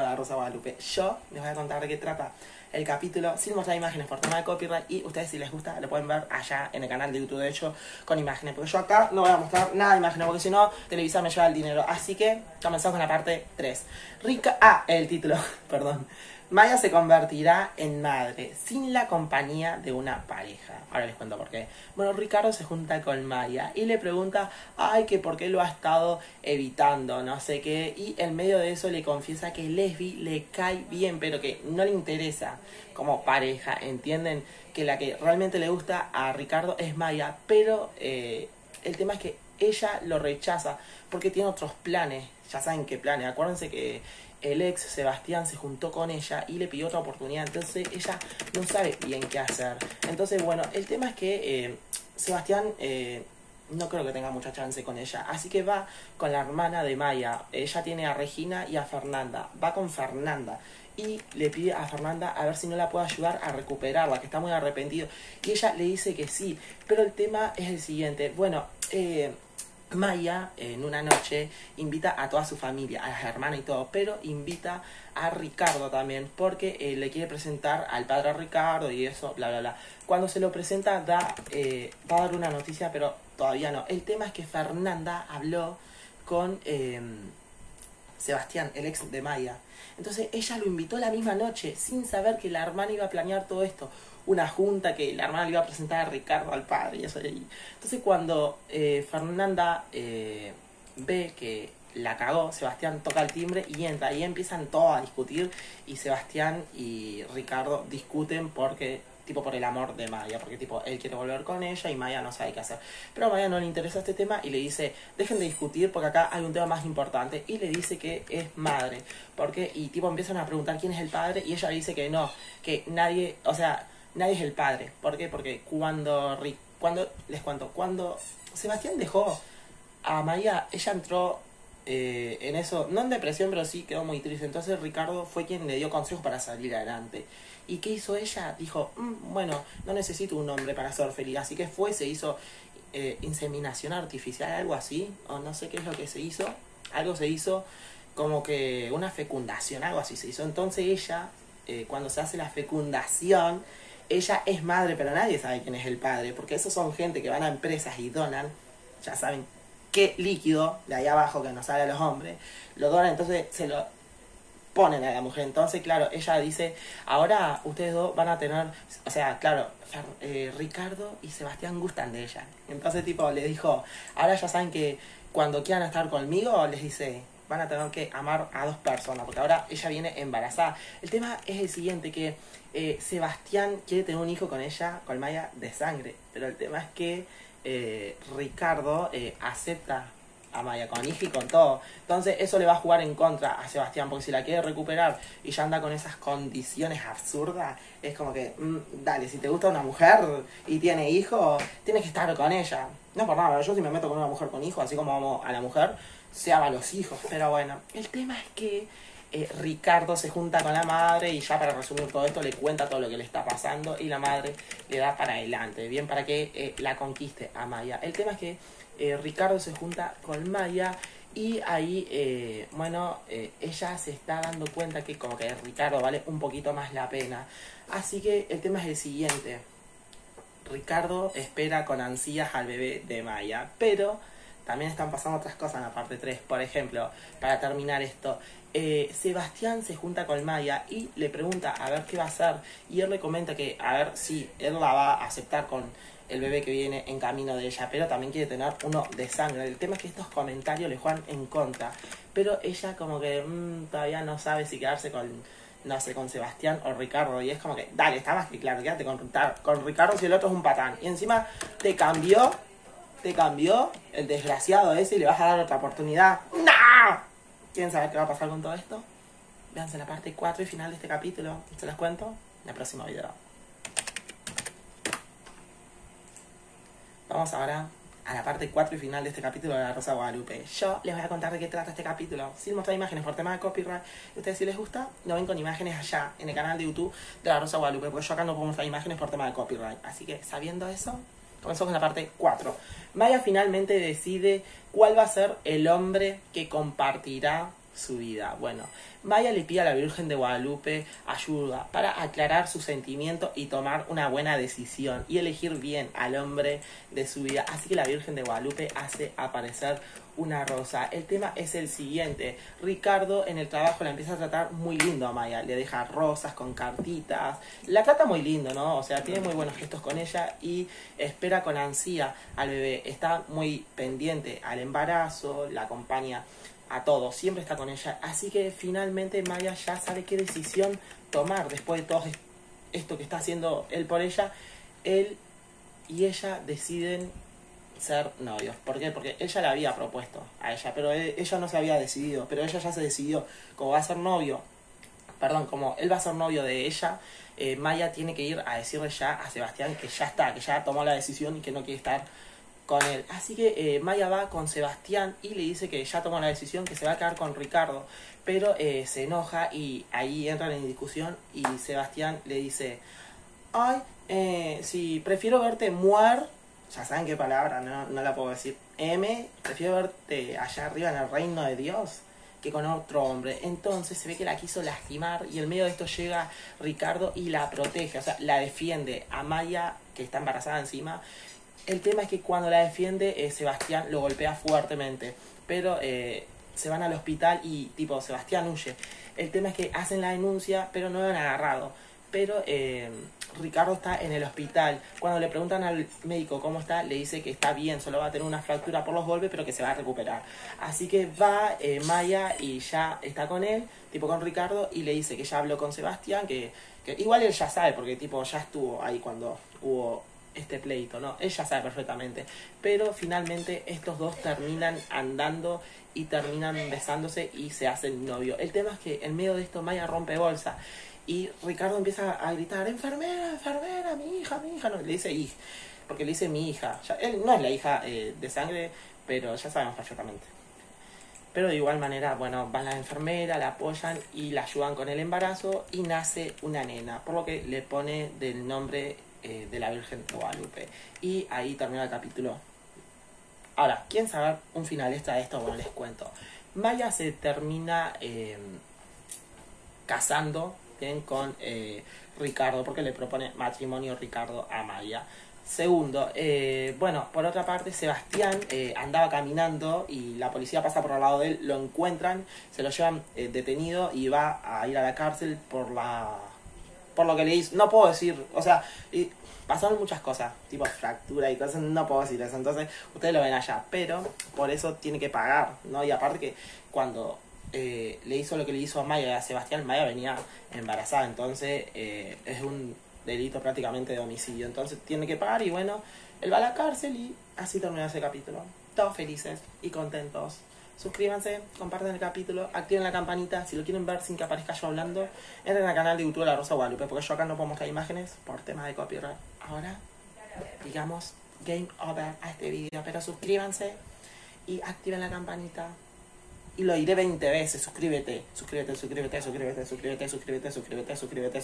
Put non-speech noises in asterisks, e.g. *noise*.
de Rosa Guadalupe. Yo les voy a contar de qué trata el capítulo sin mostrar imágenes por tema de copyright y ustedes si les gusta lo pueden ver allá en el canal de YouTube de hecho con imágenes porque yo acá no voy a mostrar nada de imágenes porque si no Televisa me lleva el dinero. Así que comenzamos con la parte 3 Rica ah el título *laughs* perdón Maya se convertirá en madre sin la compañía de una pareja. Ahora les cuento por qué. Bueno, Ricardo se junta con Maya y le pregunta, ay, que por qué lo ha estado evitando, no sé qué. Y en medio de eso le confiesa que Lesbi le cae bien, pero que no le interesa como pareja. ¿Entienden? Que la que realmente le gusta a Ricardo es Maya, pero eh, el tema es que ella lo rechaza porque tiene otros planes. Ya saben qué planes. Acuérdense que el ex Sebastián se juntó con ella y le pidió otra oportunidad. Entonces ella no sabe bien qué hacer. Entonces, bueno, el tema es que eh, Sebastián eh, no creo que tenga mucha chance con ella. Así que va con la hermana de Maya. Ella tiene a Regina y a Fernanda. Va con Fernanda. Y le pide a Fernanda a ver si no la puede ayudar a recuperarla, que está muy arrepentido. Y ella le dice que sí. Pero el tema es el siguiente. Bueno, eh, Maya en una noche invita a toda su familia, a las hermanas y todo, pero invita a Ricardo también porque eh, le quiere presentar al padre Ricardo y eso, bla, bla, bla. Cuando se lo presenta da, eh, va a dar una noticia, pero todavía no. El tema es que Fernanda habló con em, Sebastián, el ex de Maya. Entonces ella lo invitó la misma noche sin saber que la hermana iba a planear todo esto una junta que la hermana le iba a presentar a Ricardo al padre y eso. Entonces cuando eh, Fernanda eh, ve que la cagó, Sebastián toca el timbre y entra. Y empiezan todos a discutir y Sebastián y Ricardo discuten porque tipo por el amor de Maya, porque tipo él quiere volver con ella y Maya no sabe qué hacer. Pero a Maya no le interesa este tema y le dice, dejen de discutir porque acá hay un tema más importante y le dice que es madre, porque y tipo empiezan a preguntar quién es el padre y ella dice que no, que nadie, o sea, nadie es el padre. ¿Por qué? Porque cuando, cuando les cuento, cuando Sebastián dejó a María, ella entró eh, en eso, no en depresión, pero sí quedó muy triste. Entonces Ricardo fue quien le dio consejos para salir adelante. ¿Y qué hizo ella? Dijo, mm, bueno, no necesito un hombre para ser feliz. Así que fue, se hizo eh, inseminación artificial, algo así, o no sé qué es lo que se hizo. Algo se hizo como que una fecundación, algo así se hizo. Entonces ella, eh, cuando se hace la fecundación, ella es madre, pero nadie sabe quién es el padre, porque esos son gente que van a empresas y donan, ya saben qué líquido de ahí abajo que nos sale a los hombres, lo donan, entonces se lo ponen a la mujer. Entonces, claro, ella dice, ahora ustedes dos van a tener, o sea, claro, eh, Ricardo y Sebastián gustan de ella. Entonces, tipo, le dijo, ahora ya saben que cuando quieran estar conmigo, les dice, van a tener que amar a dos personas, porque ahora ella viene embarazada. El tema es el siguiente, que eh, Sebastián quiere tener un hijo con ella, con Maya, de sangre, pero el tema es que eh, Ricardo eh, acepta a Maya con hijo y con todo. Entonces eso le va a jugar en contra a Sebastián, porque si la quiere recuperar y ya anda con esas condiciones absurdas, es como que, mm, dale, si te gusta una mujer y tiene hijo, tienes que estar con ella. No por nada, yo si me meto con una mujer con hijo, así como vamos a la mujer, se a los hijos. Pero bueno, el tema es que eh, Ricardo se junta con la madre y ya para resumir todo esto le cuenta todo lo que le está pasando y la madre le da para adelante, bien para que eh, la conquiste a Maya. El tema es que eh, Ricardo se junta con Maya y ahí, bueno, ella se está dando cuenta que como que Ricardo vale un poquito más la pena. Así que el tema es el siguiente. Ricardo espera con ansías al bebé de Maya, pero también están pasando otras cosas en la parte 3. Por ejemplo, para terminar esto, eh, Sebastián se junta con Maya y le pregunta a ver qué va a hacer. Y él le comenta que a ver si él la va a aceptar con el bebé que viene en camino de ella, pero también quiere tener uno de sangre. El tema es que estos comentarios le juegan en contra. Pero ella como que mm, todavía no sabe si quedarse con, no sé, con Sebastián o Ricardo. Y es como que, dale, está más que claro, quédate con, con Ricardo si el otro es un patán. Y encima te cambió te cambió el desgraciado ese y le vas a dar otra oportunidad. ¡No! ¿Quieren saber qué va a pasar con todo esto? Véanse la parte 4 y final de este capítulo. Se las cuento en el próximo video. Vamos ahora a la parte 4 y final de este capítulo de la Rosa Guadalupe. Yo les voy a contar de qué trata este capítulo, sin mostrar imágenes por tema de copyright. ustedes si les gusta, no ven con imágenes allá, en el canal de YouTube de la Rosa Guadalupe, porque yo acá no puedo mostrar imágenes por tema de copyright. Así que, sabiendo eso, Comenzamos con la parte 4. Maya finalmente decide cuál va a ser el hombre que compartirá su vida. Bueno, Maya le pide a la Virgen de Guadalupe ayuda para aclarar su sentimiento y tomar una buena decisión y elegir bien al hombre de su vida. Así que la Virgen de Guadalupe hace aparecer una rosa. El tema es el siguiente. Ricardo en el trabajo la empieza a tratar muy lindo a Maya. Le deja rosas con cartitas. La trata muy lindo, ¿no? O sea, tiene muy buenos gestos con ella y espera con ansía al bebé. Está muy pendiente al embarazo, la acompaña a todo, siempre está con ella. Así que finalmente Maya ya sabe qué decisión tomar después de todo esto que está haciendo él por ella. Él y ella deciden ser novios. ¿Por qué? Porque ella le había propuesto a ella, pero ella no se había decidido, pero ella ya se decidió, como va a ser novio, perdón, como él va a ser novio de ella, eh, Maya tiene que ir a decirle ya a Sebastián que ya está, que ya tomó la decisión y que no quiere estar con él. Así que eh, Maya va con Sebastián y le dice que ya tomó la decisión, que se va a quedar con Ricardo, pero eh, se enoja y ahí entran en discusión y Sebastián le dice, ay, si prefiero verte muerto ya saben qué palabra, no, la puedo decir. M, prefiero verte allá arriba en el reino de Dios que con otro hombre. Entonces se ve que la quiso lastimar y en medio de esto llega Ricardo y la protege, o sea, la defiende a Maya, que está embarazada encima. El tema es que cuando la defiende, eh, Sebastián lo golpea fuertemente, pero eh, se van al hospital y tipo, Sebastián huye. El tema es que hacen la denuncia, pero no lo han agarrado. Pero... Eh, Ricardo está en el hospital. Cuando le preguntan al médico cómo está, le dice que está bien, solo va a tener una fractura por los golpes, pero que se va a recuperar. Así que va eh, Maya y ya está con él, tipo con Ricardo, y le dice que ya habló con Sebastián, que, que igual él ya sabe, porque tipo ya estuvo ahí cuando hubo este pleito, ¿no? Ella sabe perfectamente. Pero finalmente estos dos terminan andando y terminan besándose y se hacen novio. El tema es que en medio de esto Maya rompe bolsa y Ricardo empieza a gritar, enfermera, enfermera, mi hija, mi hija. No, le dice hija, porque le dice mi hija. él no es la hija eh, de sangre, pero ya sabemos perfectamente. Pero de igual manera, bueno, van la enfermera, la apoyan y la ayudan con el embarazo y nace una nena, por lo que le pone del nombre eh, de la Virgen Guadalupe. Y ahí termina el capítulo. Ahora, ¿quieren saber un finalista de esto? Bueno, les cuento. Maya se termina eh, casando con eh, Ricardo, porque le propone matrimonio Ricardo a Maya. Segundo, eh, bueno, por otra parte, Sebastián andaba caminando y la policía pasa por al lado de él, lo encuentran, se lo llevan detenido y va a ir a la cárcel por la por lo que le hizo. No puedo decir, o sea, y pasaron muchas cosas, tipo fractura y cosas, no puedo decir eso. Entonces, ustedes lo ven allá, pero por eso tiene que pagar, ¿no? Y aparte que cuando eh, le hizo lo que le hizo a Maya a Sebastián, Maya venía embarazada, entonces eh, es un delito prácticamente de homicidio, entonces tiene que pagar y bueno, él va a la cárcel y así termina ese capítulo. Todos felices y contentos. Suscríbanse, compartan el capítulo, activen la campanita. Si lo quieren ver sin que aparezca yo hablando, entren al canal de YouTube de La Rosa Guadalupe, porque yo acá no puedo mostrar imágenes por temas de copyright. Ahora, digamos, game over a este video, pero suscríbanse y activen la campanita y lo diré 20 veces. Suscríbete, suscríbete, suscríbete, suscríbete, suscríbete, suscríbete, suscríbete, suscríbete, suscríbete.